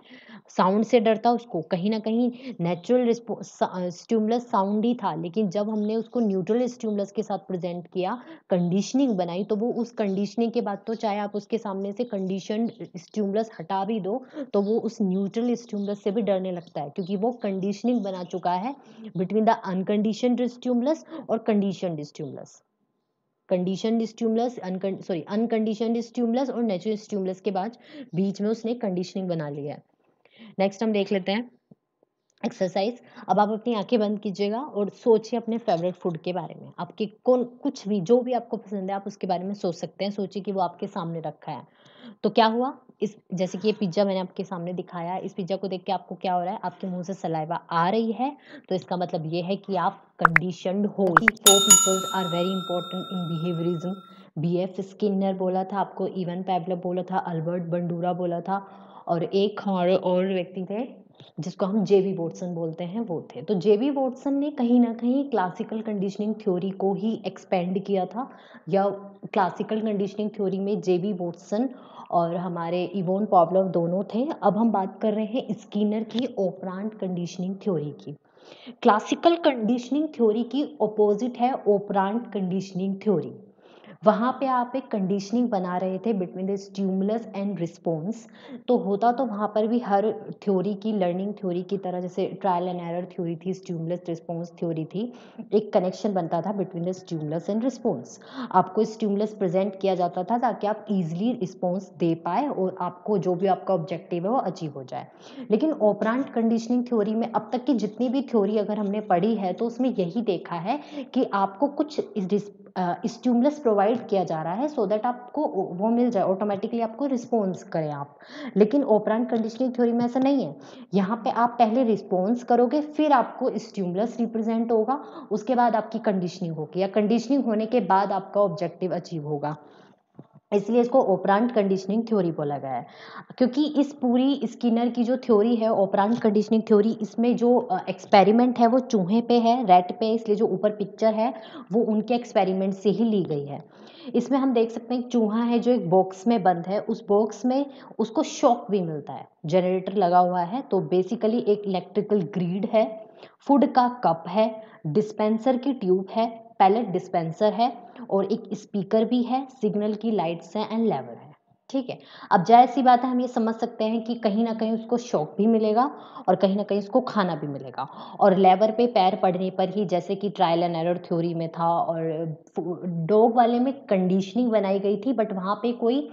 साउंड से डरता उसको, कहीं ना कहीं नेचुरल स्ट्यूमलस साउंड ही था, लेकिन जब हमने उसको न्यूट्रल स्ट्यूमलस के साथ प्रेजेंट किया कंडीशनिंग बनाई तो वो उस कंडीशनिंग के बाद तो चाहे आप उसके सामने से कंडीशन स्ट्यूमलस हटा भी दो तो वो उस न्यूट्रल स्ट्यूमलस से भी डरने लगता है, क्योंकि वो कंडीशनिंग बना चुका है बिटवीन द अनकंडीशन स्ट्यूमलस और condition stimulus condition stimulus sorry uncondition stimulus और नेचुरल स्ट्यूमलस के बाद बीच में उसने कंडीशनिंग बना लिया है। नेक्स्ट हम देख लेते हैं। एक्सरसाइज अब आप अपनी आँखें बंद कीजिएगा और सोचिए अपने फेवरेट फ़ूड के बारे में। आपके कौन, कुछ भी, जो भी आपको पसंद है, आप उसके बारे में सोच सकते हैं। सोचिए कि वो आपके सामने रखा है। तो क्या हुआ? इस जैसे कि ये पिज़्ज़ा मैंने आपके सामने दिखाया इस पिज़्ज़ा को देख के आपको क्या हो रहा है? आपके मुँह से सलाइवा आ रही है। तो इसका मतलब ये है कि आप कंडीशनड हो। Four peoples are very important in behaviourism B F Skinner बोला था आपको इवन पैबलर बोला था अल्बर्ट बंडूरा बोला था और एक हमारे और व्यक्ति थे जिसको हम जे वी वोटसन बोलते हैं वो थे। तो जे वी वोटसन ने कहीं ना कहीं क्लासिकल कंडीशनिंग थ्योरी को ही एक्सपेंड किया था या क्लासिकल कंडीशनिंग थ्योरी में जे वी वोटसन और हमारे इवोन पॉबलव दोनों थे। अब हम बात कर रहे हैं स्किनर की ओपरांट कंडीशनिंग थ्योरी की। क्लासिकल कंडीशनिंग थ्योरी की ओपोजिट है ओपरांट कंडीशनिंग थ्योरी। वहाँ पे आप एक कंडीशनिंग बना रहे थे between the stimulus and response तो होता तो वहाँ पर भी हर थ्योरी की लर्निंग थ्योरी की तरह, जैसे ट्रायल एंड एरर थ्योरी थी स्ट्यूमुलस रिस्पॉन्स थ्योरी थी, एक कनेक्शन बनता था between the stimulus and response आपको स्ट्यूमुलस प्रेजेंट किया जाता था ताकि आप इजिली रिस्पॉन्स दे पाए और आपको जो भी आपका ऑब्जेक्टिव है वो अचीव हो जाए। लेकिन ओपरांट कंडीशनिंग थ्योरी में अब तक की जितनी भी थ्योरी अगर हमने पढ़ी है तो उसमें यही देखा है कि आपको कुछ स्ट्यूमलस प्रोवाइड किया जा रहा है सो so दैट आपको वो मिल जाए ऑटोमेटिकली आपको रिस्पॉन्स करें आप। लेकिन ओपरान कंडीशनिंग थ्योरी में ऐसा नहीं है। यहाँ पे आप पहले रिस्पॉन्स करोगे, फिर आपको स्ट्यूमलस रिप्रेजेंट होगा, उसके बाद आपकी कंडीशनिंग होगी, या कंडीशनिंग होने के बाद आपका ऑब्जेक्टिव अचीव होगा। इसलिए इसको ओपरांट कंडीशनिंग थ्योरी बोला गया है। क्योंकि इस पूरी स्किनर की जो थ्योरी है ओपरांट कंडीशनिंग थ्योरी इसमें जो एक्सपेरिमेंट है, वो चूहे पे है रेट पे इसलिए जो ऊपर पिक्चर है, वो उनके एक्सपेरिमेंट से ही ली गई है। इसमें हम देख सकते हैं चूहा है जो एक बॉक्स में बंद है। उस बॉक्स में उसको शॉक भी मिलता है। जनरेटर लगा हुआ है तो बेसिकली एक इलेक्ट्रिकल ग्रीड है। फ़ूड का कप है। डिस्पेंसर की ट्यूब है। पैलेट डिस्पेंसर है और एक स्पीकर भी है सिग्नल की लाइट्स हैं एंड लेवर है, ठीक है? अब ज़ाहिर सी बात है, हम ये समझ सकते हैं कि कहीं ना कहीं उसको शौक भी मिलेगा और कहीं ना कहीं उसको खाना भी मिलेगा। और लेवर पे पैर पड़ने पर ही, जैसे कि ट्रायल एंड एरर थ्योरी में था और डॉग वाले में कंडीशनिंग बनाई गई थी बट वहाँ पे कोई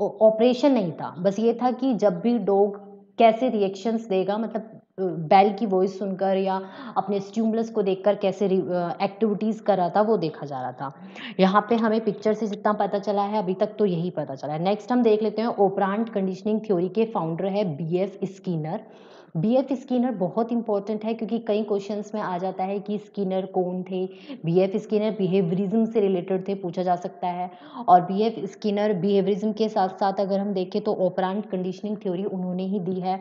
ऑपरेशन नहीं था। बस ये था कि जब भी डॉग कैसे रिएक्शंस देगा मतलब बेल की वॉइस सुनकर या अपने स्ट्यूमलस को देखकर कैसे एक्टिविटीज़ कर रहा था, वो देखा जा रहा था। यहाँ पे हमें पिक्चर से जितना पता चला है, अभी तक तो यही पता चला है। नेक्स्ट हम देख लेते हैं ओपरांट कंडीशनिंग थ्योरी के फाउंडर है B F Skinner B F Skinner बहुत इंपॉर्टेंट है क्योंकि कई क्वेश्चंस में आ जाता है कि स्कीनर कौन थे? बी एफ़ स्कीनर बिहेवियरिज्म से रिलेटेड थे, पूछा जा सकता है। और बी एफ़ स्कीनर बिहेवियरिज्म के साथ साथ अगर हम देखें तो ओपरांट कंडीशनिंग थ्योरी उन्होंने ही दी है।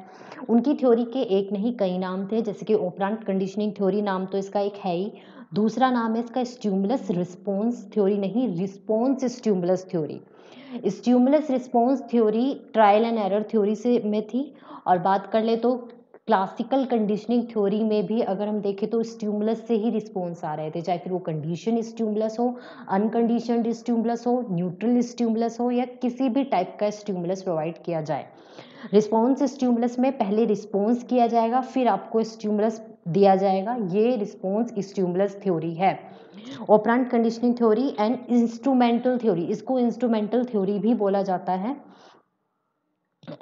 उनकी थ्योरी के एक नहीं, कई नाम थे, जैसे कि ओपरांट कंडीशनिंग थ्योरी नाम तो इसका एक है ही। दूसरा नाम है इसका स्ट्यूमुलस रिस्पॉन्स थ्योरी नहीं response stimulus theory stimulus response theory trial and error theory से में थी। और बात कर ले तो क्लासिकल कंडीशनिंग थ्योरी में भी अगर हम देखें तो स्ट्यूमुलस से ही रिस्पॉन्स आ रहे थे, चाहे फिर वो कंडीशन स्ट्यूमुलस हो अनकंडीशन स्ट्यूमुलस हो न्यूट्रल स्ट्यूमुलस हो, या किसी भी टाइप का स्ट्यूमुलस प्रोवाइड किया जाए। रिस्पॉन्स स्ट्यूमुलस में पहले रिस्पॉन्स किया जाएगा, फिर आपको स्ट्यूमुलस दिया जाएगा। ये रिस्पॉन्स स्ट्यूमुलस थ्योरी है। Operant conditioning theory and instrumental theory इसको इंस्ट्रूमेंटल थ्योरी भी बोला जाता है।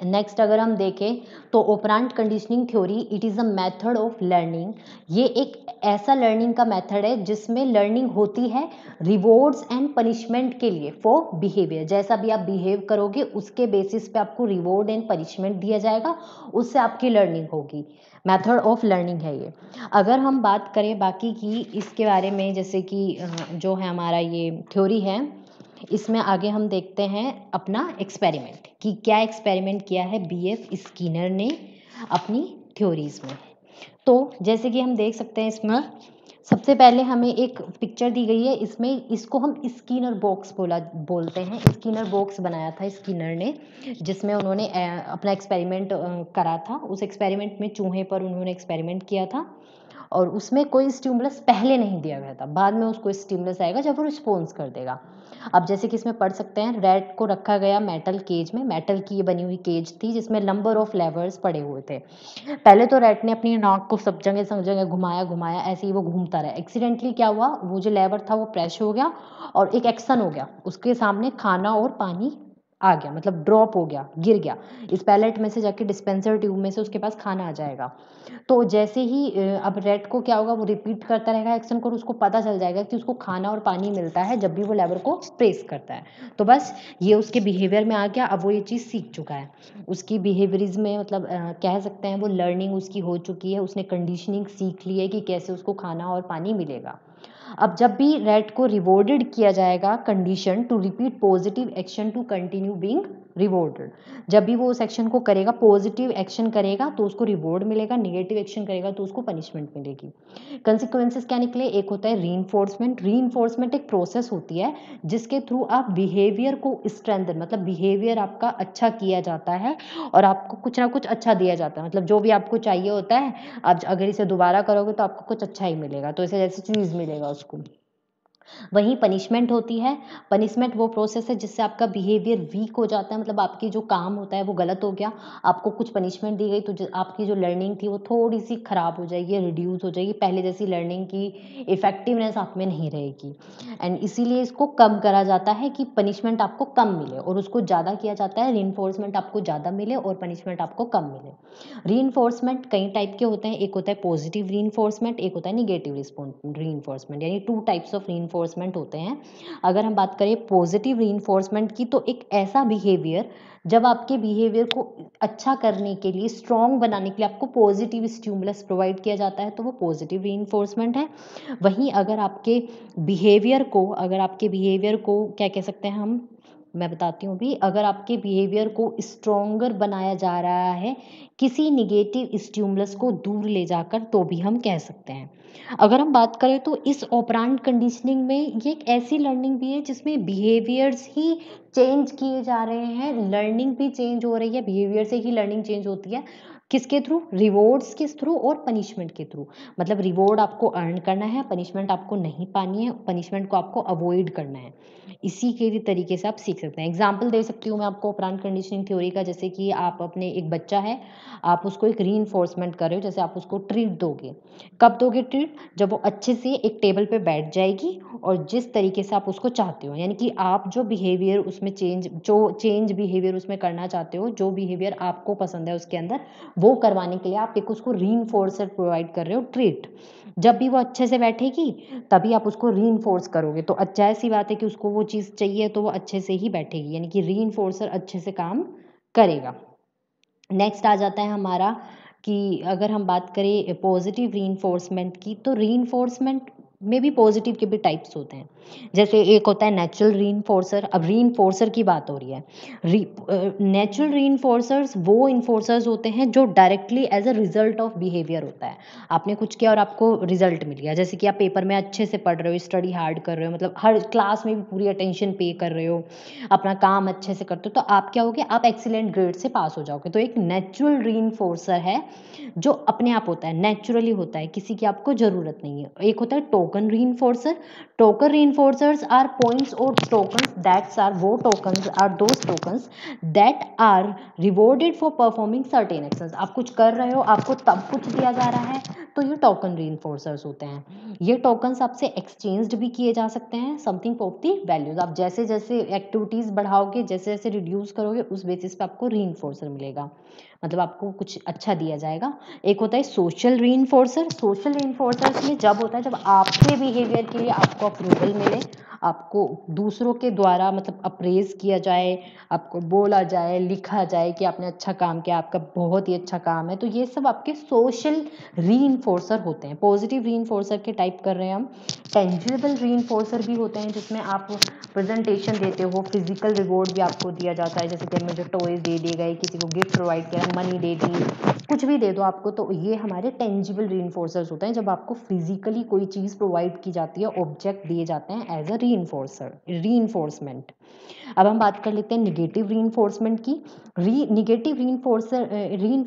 नेक्स्ट अगर हम देखें तो operant conditioning theory it is a method of learning ये एक ऐसा लर्निंग का मेथड है जिसमें लर्निंग होती है रिवॉर्ड्स एंड पनिशमेंट के लिए फॉर बिहेवियर जैसा भी आप बिहेव करोगे, उसके बेसिस पे आपको रिवॉर्ड एंड पनिशमेंट दिया जाएगा, उससे आपकी लर्निंग होगी. मेथड ऑफ़ लर्निंग है ये. अगर हम बात करें बाकी की, इसके बारे में, जैसे कि जो है हमारा ये थ्योरी है इसमें आगे हम देखते हैं अपना एक्सपेरिमेंट कि क्या एक्सपेरिमेंट किया है बी एफ़ स्कीनर ने अपनी थ्योरीज में। तो जैसे कि हम देख सकते हैं इसमें, सबसे पहले हमें एक पिक्चर दी गई है, इसमें इसको हम स्कीनर बॉक्स बोला, बोलते हैं। स्कीनर बॉक्स बनाया था स्कीनर ने, जिसमें उन्होंने अपना एक्सपेरिमेंट करा था। उस एक्सपेरिमेंट में चूहे पर उन्होंने एक्सपेरिमेंट किया था। और उसमें कोई स्टिमुलस पहले नहीं दिया गया था। बाद में उसको स्टिमुलस आएगा जब वो रिस्पॉन्स कर देगा। अब जैसे कि इसमें पढ़ सकते हैं रेड को रखा गया मेटल केज में। मेटल की ये बनी हुई केज थी जिसमें नंबर ऑफ़ लेवर्स पड़े हुए थे। पहले तो रेड ने अपनी नाक को सब जगह सब जगह घुमाया घुमाया, ऐसे ही वो घूमता रहा। एक्सीडेंटली क्या हुआ? वो जो लेवर था वो प्रेस हो गया और एक एक्शन हो गया। उसके सामने खाना और पानी आ गया मतलब ड्रॉप हो गया, गिर गया। इस पैलेट में से जाके डिस्पेंसर ट्यूब में से उसके पास खाना आ जाएगा। तो जैसे ही अब रेड को क्या होगा, वो रिपीट करता रहेगा एक्शन को उसको पता चल जाएगा कि उसको खाना और पानी मिलता है जब भी वो लेवर को प्रेस करता है। तो बस, ये उसके बिहेवियर में आ गया, अब वो ये चीज़ सीख चुका है। उसकी बिहेवियरिज में मतलब कह सकते हैं वो लर्निंग उसकी हो चुकी है, उसने कंडीशनिंग सीख ली है कि कैसे उसको खाना और पानी मिलेगा। अब जब भी रेड को रिवॉर्डेड किया जाएगा condition to repeat positive action to continue being rewarded जब भी वो उस एक्शन को करेगा पॉजिटिव एक्शन करेगा तो उसको रिवॉर्ड मिलेगा निगेटिव एक्शन करेगा तो उसको पनिशमेंट मिलेगी. कंसिक्वेंसेस क्या निकले? एक होता है री इन्फोर्समेंट री इन्फोर्समेंट एक प्रोसेस होती है, जिसके थ्रू आप बिहेवियर को स्ट्रेंथन मतलब बिहेवियर आपका अच्छा किया जाता है और आपको कुछ ना कुछ अच्छा दिया जाता है. मतलब जो भी आपको चाहिए होता है, आप अगर इसे दोबारा करोगे तो आपको कुछ अच्छा ही मिलेगा. तो इसे जैसे चीज़ मिलेगा उसको वहीं पनिशमेंट होती है। पनिशमेंट वो प्रोसेस है जिससे आपका बिहेवियर वीक हो जाता है। मतलब आपकी जो काम होता है वो गलत हो गया, आपको कुछ पनिशमेंट दी गई तो आपकी जो लर्निंग थी वो थोड़ी सी ख़राब हो जाएगी रिड्यूस हो जाएगी। पहले जैसी लर्निंग की इफेक्टिवनेस आप में नहीं रहेगी। एंड इसीलिए इसको कम करा जाता है कि पनिशमेंट आपको कम मिले और उसको ज़्यादा किया जाता है। री आपको ज़्यादा मिले और पनिशमेंट आपको कम मिले। री कई टाइप के होते हैं। एक होता है पॉजिटिव री एक होता है निगेटिव री यानी टू टाइप्स ऑफ़ री री होते हैं। अगर हम बात करें पॉजिटिव री की तो एक ऐसा बिहेवियर जब आपके बिहेवियर को अच्छा करने के लिए स्ट्रॉन्ग बनाने के लिए आपको पॉजिटिव स्ट्यूमुलस प्रोवाइड किया जाता है तो वो पॉजिटिव री है। वहीं अगर आपके बिहेवियर को, अगर आपके बिहेवियर को, क्या कह सकते हैं हम? मैं बताती हूँ भी अगर आपके बिहेवियर को स्ट्रोंगर बनाया जा रहा है किसी निगेटिव स्ट्यूमलस को दूर ले जाकर तो भी हम कह सकते हैं। अगर हम बात करें तो इस ऑपरांड कंडीशनिंग में ये एक ऐसी लर्निंग भी है जिसमें बिहेवियर्स ही चेंज किए जा रहे हैं लर्निंग भी चेंज हो रही है बिहेवियर से ही लर्निंग चेंज होती है। किसके थ्रू रिवॉर्ड्स के थ्रू और पनिशमेंट के थ्रू मतलब रिवॉर्ड आपको अर्न करना है पनिशमेंट आपको नहीं पानी है पनिशमेंट को आपको अवॉइड करना है। इसी के तरीके से आप सीख सकते हैं। एग्ज़ाम्पल दे सकती हूँ मैं आपको ऑपरांत कंडीशनिंग थ्योरी का, जैसे कि आप अपने एक बच्चा है, आप उसको एक री कर रहे हो, जैसे आप उसको ट्रीट दोगे। कब दोगे ट्रीट जब वो अच्छे से एक टेबल पे बैठ जाएगी और जिस तरीके से आप उसको चाहते हो। यानी कि आप जो बिहेवियर उसमें चेंज जो चेंज बिहेवियर उसमें करना चाहते हो, जो बिहेवियर आपको पसंद है, उसके अंदर वो करवाने के लिए आप एक उसको री प्रोवाइड कर रहे हो ट्रीट जब भी वो अच्छे से बैठेगी, तभी आप उसको री करोगे। तो अच्छा ऐसी बात है कि उसको वो चीज़ चाहिए तो वो अच्छे से ही बैठेगी, यानी कि री अच्छे से काम करेगा। नेक्स्ट आ जाता है हमारा कि अगर हम बात करें पॉजिटिव री की तो री में भी पॉजिटिव के भी टाइप्स होते हैं। जैसे एक होता है नेचुरल री अब री की बात हो रही है। नेचुरल री वो इन्फोर्सर्स होते हैं जो directly as a result of behaviour होता है। आपने कुछ किया और आपको रिज़ल्ट मिल गया। जैसे कि आप पेपर में अच्छे से पढ़ रहे हो स्टडी हार्ड कर रहे हो मतलब हर क्लास में भी पूरी अटेंशन पे कर रहे हो, अपना काम अच्छे से करते हो तो आप क्या होगे? आप एक्सीलेंट ग्रेड से पास हो जाओगे। तो एक नेचुरल री है जो अपने आप होता है नेचुरली होता है, किसी की आपको ज़रूरत नहीं है। एक होता है टोकन री token re reinforcers are points or tokens that are वो tokens are those tokens that are rewarded for performing certain actions. आप कुछ कर रहे हो, आपको तब कुछ दिया जा रहा है तो ये टोकन री होते हैं। ये टोकन्स आपसे एक्सचेंज भी किए जा सकते हैं समथिंग फॉर दी वैल्यूज़ आप जैसे जैसे एक्टिविटीज़ बढ़ाओगे जैसे जैसे रिड्यूस करोगे, उस बेसिस पे आपको री मिलेगा। मतलब आपको कुछ अच्छा दिया जाएगा। एक होता है सोशल री सोशल री में जब होता है, जब आपके बिहेवियर के लिए आपको अप्रूवल मिले आपको दूसरों के द्वारा मतलब अप्रेज किया जाए, आपको बोला जाए, लिखा जाए कि आपने अच्छा काम किया, आपका बहुत ही अच्छा काम है तो ये सब आपके सोशल री होते हैं। पॉजिटिव री के टाइप कर रहे हैं हम। टेंजिबल री भी होते हैं, जिसमें आप प्रेजेंटेशन देते हो फ़िज़िकल रिवॉर्ड भी आपको दिया जाता है, जैसे कि मुझे टॉयज दे दिए गए, किसी को गिफ्ट प्रोवाइड किया मनी दे दी, कुछ भी दे दो आपको तो ये हमारे टेंजिबल री होते हैं, जब आपको फिजिकली कोई चीज़ प्रोवाइड की जाती है ऑब्जेक्ट दिए जाते हैं एज अ री री अब हम बात कर लेते हैं निगेटिव री की। री निगेटिव री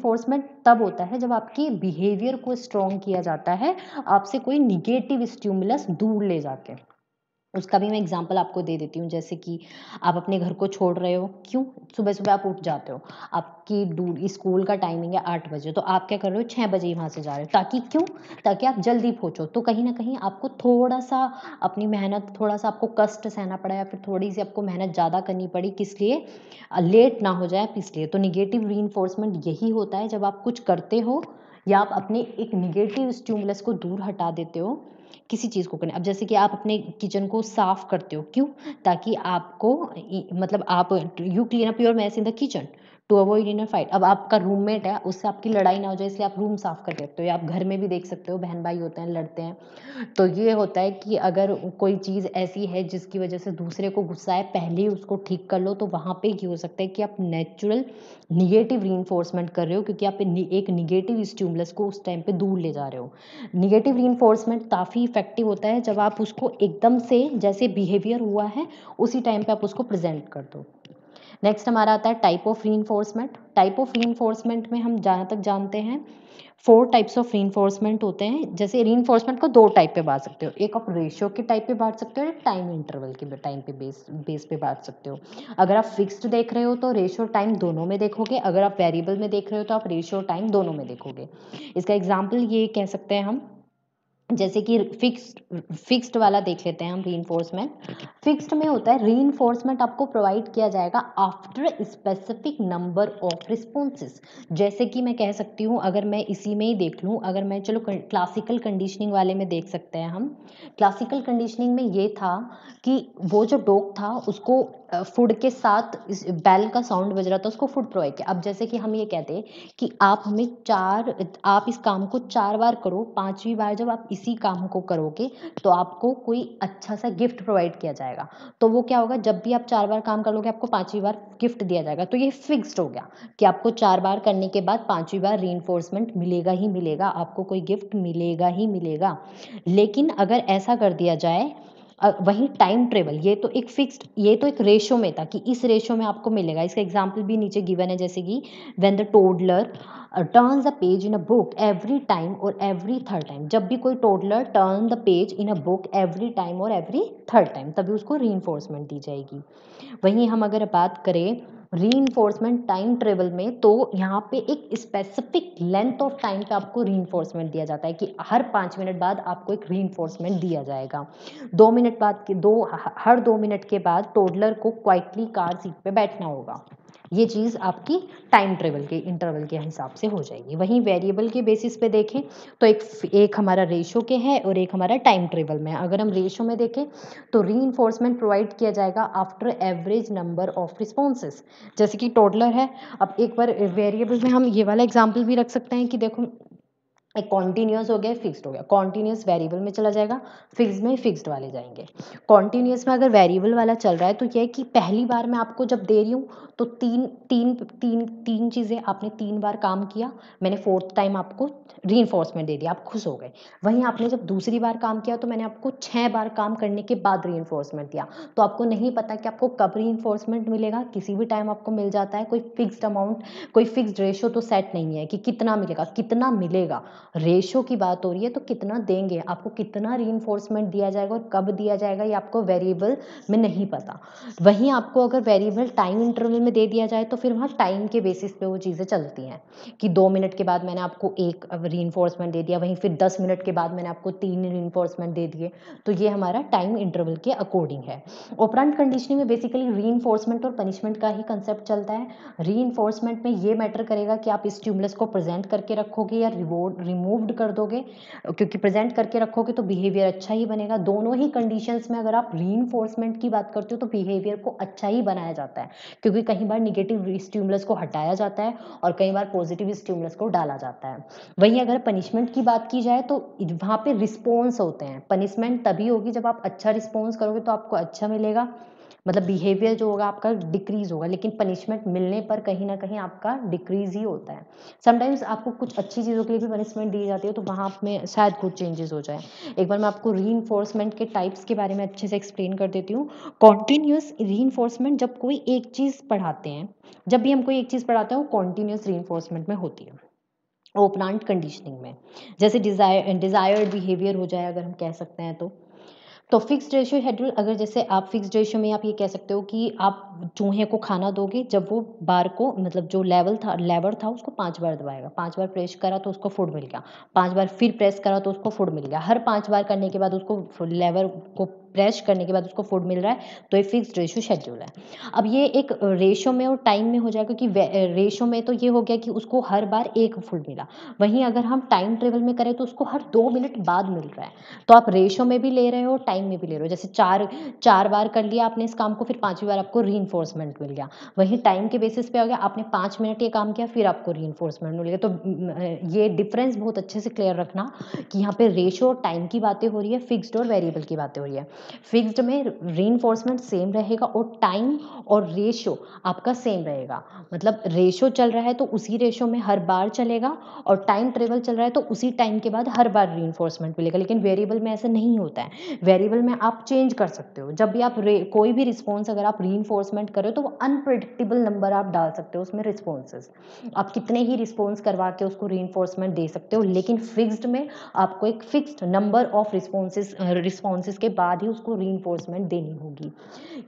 तब होता है जब आपके बिहेवियर को स्ट्रॉन्ग किया जाता है, आपसे कोई निगेटिव स्ट्यूमुलस दूर ले जाके। उसका भी मैं एग्जांपल आपको दे देती हूँ, जैसे कि आप अपने घर को छोड़ रहे हो, क्यों? सुबह सुबह आप उठ जाते हो, आपकी दूर स्कूल का टाइमिंग है आठ बजे तो आप क्या कर रहे हो? छः बजे ही वहाँ से जा रहे हो, ताकि क्यों? ताकि आप जल्दी पहुँचो तो कहीं ना कहीं आपको थोड़ा सा अपनी मेहनत थोड़ा सा आपको कष्ट सहना पड़ा या फिर थोड़ी सी आपको मेहनत ज़्यादा करनी पड़ी, किस लिए? लेट ना हो जाए आप इसलिए तो निगेटिव री यही होता है, जब आप कुछ करते हो या आप अपने एक निगेटिव स्ट्यूमुलस को दूर हटा देते हो किसी चीज़ को करने। अब जैसे कि आप अपने किचन को साफ़ करते हो, क्यों? ताकि आपको मतलब आप, you clean up your mess in the kitchen. To avoid in a fight अब आपका रूममेट है, उससे आपकी लड़ाई ना हो जाए, इसलिए आप रूम साफ़ कर रखते हो या आप घर में भी देख सकते हो, बहन भाई होते हैं, लड़ते हैं। तो ये होता है कि अगर कोई चीज़ ऐसी है जिसकी वजह से दूसरे को गुस्सा है, पहले ही उसको ठीक कर लो तो वहाँ पे ये हो सकता है कि आप नेचुरल निगेटिव री कर रहे हो, क्योंकि आप एक निगेटिव स्ट्यूमलस को उस टाइम पे दूर ले जा रहे हो। निगेटिव री काफ़ी इफ़ेक्टिव होता है जब आप उसको एकदम से, जैसे बिहेवियर हुआ है, उसी टाइम पे आप उसको प्रेजेंट कर दो। नेक्स्ट हमारा आता है टाइप ऑफ़ री टाइप ऑफ़ री में हम जहाँ तक जानते हैं फोर टाइप्स ऑफ़ री होते हैं। जैसे री को दो टाइप पे बांट सकते हो। एक आप रेशियो के टाइप पे बांट सकते हो एक टाइम इंटरवल के टाइम पे बेस बेस पे बांट सकते हो। अगर आप फिक्स्ड देख रहे हो तो रेशियो टाइम दोनों में देखोगे। अगर आप वेरिएबल में देख रहे हो तो आप रेशियो टाइम दोनों में देखोगे। इसका एग्ज़ाम्पल ये कह सकते हैं हम। जैसे कि फिक्स्ड फिक्स्ड वाला देख लेते हैं हम री फिक्स्ड में होता है री आपको प्रोवाइड किया जाएगा after specific number of responses जैसे कि मैं कह सकती हूँ अगर मैं इसी में ही देख लूँ अगर मैं चलो क्लासिकल कंडीशनिंग वाले में देख सकते हैं हम। क्लासिकल कंडीशनिंग में ये था कि वो जो डॉग था उसको फ़ूड के साथ बैल का साउंड बज रहा था उसको फ़ूड प्रोवाइड किया। अब जैसे कि हम ये कहते हैं कि आप हमें चार आप इस काम को चार बार करो पांचवी बार जब आप इसी काम को करोगे तो आपको कोई अच्छा सा गिफ्ट प्रोवाइड किया जाएगा। तो वो क्या होगा, जब भी आप चार बार काम कर लोगे, आपको पांचवी बार गिफ्ट दिया जाएगा। तो ये फिक्स्ड हो गया कि आपको चार बार करने के बाद पांचवी बार री मिलेगा ही मिलेगा, आपको कोई गिफ्ट मिलेगा ही मिलेगा। लेकिन अगर ऐसा कर दिया जाए वही टाइम ट्रेवल ये तो एक फिक्स्ड ये तो एक रेशो में था कि इस रेशो में आपको मिलेगा। इसका एग्ज़ाम्पल भी नीचे गिवन है, जैसे कि when the toddler turn the page in a book every time और एवरी थर्ड टाइम जब भी कोई toddler turn the page in a book every time और एवरी थर्ड टाइम तभी उसको री दी जाएगी। वहीं हम अगर बात करें री इन्फोर्समेंट टाइम ट्रेवल में तो यहाँ पे एक स्पेसिफिक लेंथ ऑफ़ टाइम पे आपको री इन्फोर्समेंट दिया जाता है कि हर पाँच मिनट बाद आपको एक री इन्फोर्समेंट दिया जाएगा। दो मिनट बाद के, दो, हर दो मिनट के बाद टोडलर को क्वाइटली कार सीट पे बैठना होगा। ये चीज़ आपकी टाइम ट्रेवल के इंटरवल के हिसाब से हो जाएगी। वहीं वेरिएबल के बेसिस पे देखें तो एक एक हमारा रेशो के है और एक हमारा टाइम ट्रेवल में अगर हम रेशो में देखें तो री प्रोवाइड किया जाएगा after average number of responses जैसे कि टोटलर है, अब एक बार वेरिएबल में हम ये वाला एग्ज़ाम्पल भी रख सकते हैं कि देखो एक कॉन्टीन्यूस हो गया फिक्स्ड हो गया। कॉन्टीन्यूस वेरिएबल में चला जाएगा फिक्स में फिक्स्ड वाले जाएँगे। कॉन्टीन्यूस में अगर वेरिएबल वाला चल रहा है तो यह कि पहली बार मैं आपको जब दे रही हूँ तो तीन तीन तीन तीन चीज़ें आपने तीन बार काम किया, मैंने फोर्थ टाइम आपको री दे दिया आप खुश हो गए। वहीं आपने जब दूसरी बार काम किया तो मैंने आपको छः बार काम करने के बाद री दिया। तो आपको नहीं पता कि आपको कब री मिलेगा, किसी भी टाइम आपको मिल जाता है, कोई फिक्स्ड अमाउंट कोई फिक्स्ड रेशो तो सेट नहीं है कि कितना मिलेगा कितना मिलेगा। रेशो की बात हो रही है तो कितना देंगे? आपको कितना री दिया जाएगा और कब दिया जाएगा, ये आपको वेरिएबल में नहीं पता। वहीं आपको अगर वेरिएबल टाइम इंटरवल में दे दिया जाए तो फिर वहाँ टाइम के बेसिस पे वो चीज़ें चलती हैं। कि दो मिनट के बाद मैंने आपको एक री दे दिया, वहीं फिर दस मिनट के बाद मैंने आपको तीन री दे दिए तो ये हमारा टाइम इंटरवल के अकॉर्डिंग है। ओपरांट कंडीशनिंग में बेसिकली री और पनिशमेंट का ही कंसेप्ट चलता है। री में ये मैटर करेगा कि आप स्ट्यूमलस को प्रेजेंट करके रखोगे या रिवोर्ड रिमूव्ड कर दोगे, क्योंकि प्रेजेंट करके रखोगे तो बिहेवियर अच्छा ही बनेगा। दोनों ही कंडीशंस में अगर आप री की बात करते हो तो बिहेवियर को अच्छा ही बनाया जाता है, क्योंकि कई बार निगेटिव स्ट्यूमलस को हटाया जाता है और कई बार पॉजिटिव स्ट्यूमलस को डाला जाता है। वहीं अगर पनिशमेंट की बात की जाए तो वहाँ पे रिस्पॉन्स होते हैं। पनिशमेंट तभी होगी जब आप अच्छा रिस्पॉन्स करोगे तो आपको अच्छा मिलेगा। मतलब बिहेवियर जो होगा आपका डिक्रीज होगा, लेकिन पनिशमेंट मिलने पर कहीं ना कहीं आपका डिक्रीज ही होता है। समटाइम्स आपको कुछ अच्छी चीज़ों के लिए भी पनिशमेंट दी जाती है तो वहाँ में शायद कुछ चेंजेस हो जाए। एक बार मैं आपको री के टाइप्स के बारे में अच्छे से एक्सप्लेन कर देती हूँ। कॉन्टीन्यूस री जब कोई एक चीज़ पढ़ाते हैं, जब भी हम कोई एक चीज़ पढ़ाते हैं, वो कॉन्टीन्यूस री में होती है। वो प्लांट कंडीशनिंग में। जैसे डिज़ायर डिज़ायर्ड बिहेवियर हो जाए, अगर हम कह सकते हैं तो। तो फिक्स रेशियो हेड्यूल अगर जैसे आप फिक्स रेशियो में आप ये कह सकते हो कि आप चूहे को खाना दोगे, जब वो बार को मतलब जो लेवल था लेवर था, उसको पाँच बार दबाएगा। पाँच बार प्रेस करा तो उसको फ़ूड मिल गया। पाँच बार फिर प्रेस करा तो उसको फ़ूड मिल गया। हर पाँच बार करने के बाद उसको लेवर को प्रेस करने के बाद उसको फ़ूड मिल रहा है तो ये फिक्स रेशो शेड्यूल है। अब ये एक रेशो में और टाइम में हो जाएगा क्योंकि रेशो में तो ये हो गया कि उसको हर बार एक फ़ूड मिला। वहीं अगर हम टाइम ट्रेवल में करें तो उसको हर दो मिनट बाद मिल रहा है। तो आप रेशो में भी ले रहे हो टाइम में भी ले रहे हो। जैसे चार चार बार कर लिया आपने इस काम को, फिर पाँचवीं बार आपको री मिल गया। वहीं टाइम के बेसिस पे हो गया, आपने पाँच मिनट ये काम किया, फिर आपको री मिल गया। तो ये डिफरेंस बहुत अच्छे से क्लियर रखना कि यहाँ पे रेशो और टाइम की बातें हो रही है फिक्स्ड और वेरिएबल की बातें हो रही है। फिक्स्ड में री सेम रहेगा और टाइम और रेशो आपका सेम रहेगा। मतलब रेशो चल रहा है तो उसी रेशो में हर बार चलेगा और टाइम ट्रेवल चल रहा है तो उसी टाइम के बाद हर बार री मिलेगा। लेकिन वेरिएबल में ऐसा नहीं होता है। वेरिएबल में आप चेंज कर सकते हो। जब भी आप कोई भी रिस्पॉन्स अगर आप री करो तो वो अनप्रडिक्टेबल नंबर आप डाल सकते हो उसमें रिस्पॉन्सेज आप कितने ही रिस्पॉन्स करवा के उसको री दे सकते हो। लेकिन फिक्स्ड में आपको एक fixed number of responses responses के बाद ही उसको री देनी होगी।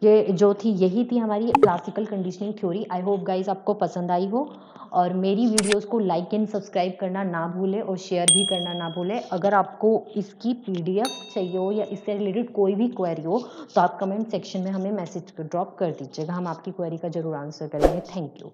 ये जो थी, यही थी हमारी classical conditioning theory I hope guys आपको पसंद आई हो और मेरी वीडियोस को लाइक एंड सब्सक्राइब करना ना भूले और शेयर भी करना ना भूले। अगर आपको इसकी पीडीएफ चाहिए हो या इससे रिलेटेड कोई भी क्वेरी हो तो आप कमेंट सेक्शन में हमें मैसेज ड्रॉप कर दीजिएगा। हम आपकी क्वेरी का ज़रूर आंसर करेंगे। Thank you